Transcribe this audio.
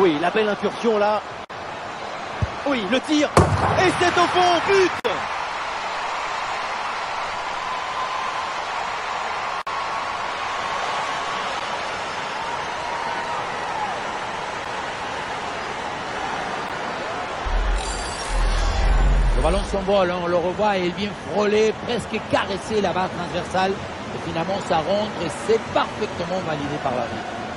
Oui, la belle incursion là. Oui, le tir. Et c'est au fond, but Le ballon s'envole, hein, on le revoit et il vient frôler, presque caresser la barre transversale. Et finalement, ça rentre et c'est parfaitement validé par la vie.